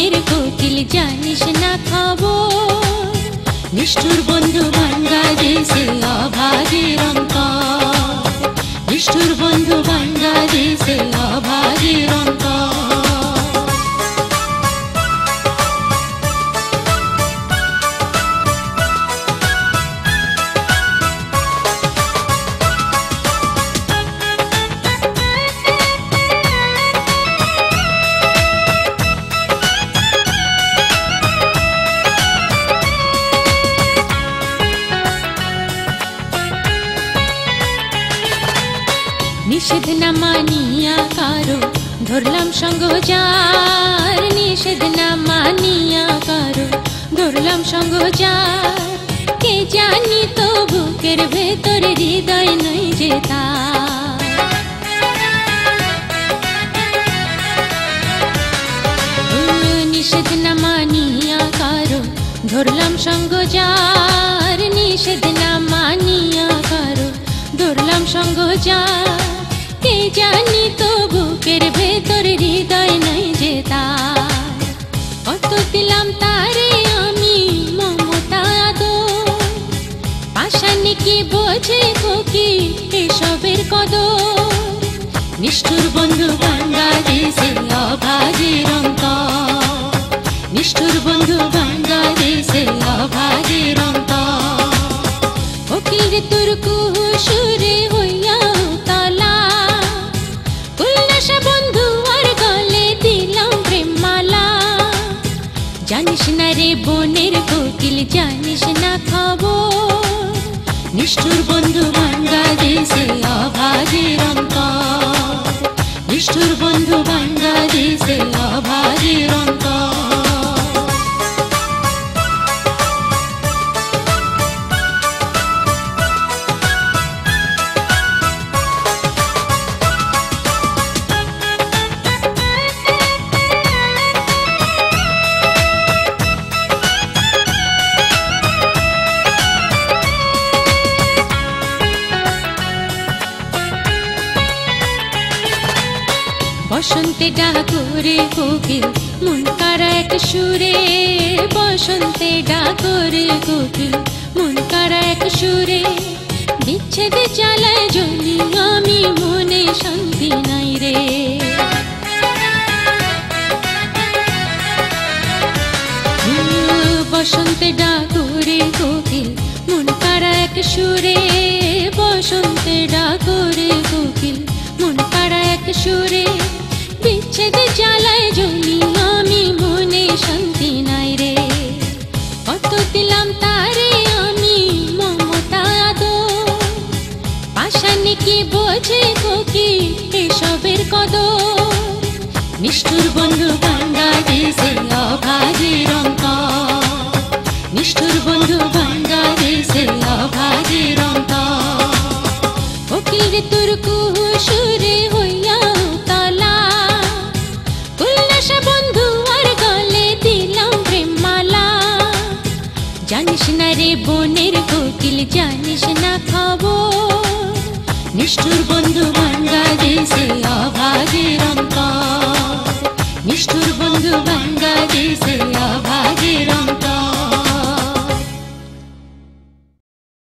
বনের কোকিল জানিস না খবর? নিষ্ঠুর বন্ধু বাংলাদেশে অভাগের অঙ্ক নিষ্ঠুর বন্ধু বাংলাদেশে নিষেধ না মানিয়া কারও। ধরলাম সঙ্গ যার, নিষেধ না মানিয়া কারও। ধরলাম সঙ্গ যার, কে জানি তো বুকের ভেতর হৃদয় নই যে তার। নিষেধ না মানিয়া কারও। ধরলাম সঙ্গ যার, নিষেধ না মানিয়া কারও। ধরলাম সঙ্গ যার জানি তো বুকের ভেতর হৃদয় নাই যে তার কত দিলাম তারে আমি মমতা দো পাশানি কি বোঝে কোকি এসবের কদর নিষ্ঠুর বন্ধু বাংলাদেশে অভাগের অন্তর নিষ্ঠুর বন্ধু বাংলাদেশে অভাগের অন্তর জানিস না খবর? নিষ্ঠুর বন্ধু বাংলাদেশে অভাগের অন্তর। নিষ্ঠুর বন্ধু বাংলাদেশে অভাগের অন্তর। বসন্তে ডাকরে কোকিল, মন কারা এক সুরে। বসন্তে ডাকরে কোকিল, মন কারা এক সুরে। বিচ্ছেদে চালায় জমি, আমি মনে শান্তি নাই রে। বসন্তে ডাকরে কোকিল, মন কারা এক সুরে। তারে আমি মমতা দো পাশানি কি বোঝে কোকি এসবের কদর। নিষ্ঠুর বন্ধু বাংলাদেশে অভাগের অন্তর। নিষ্ঠুর বন্ধু বাংলাদেশে অভাগের অন্তর। ফকির না রে বনের কোকিল জানিস না খবর? নিষ্ঠুর বন্ধু বাংলাদেশে অভাগের অন্তর।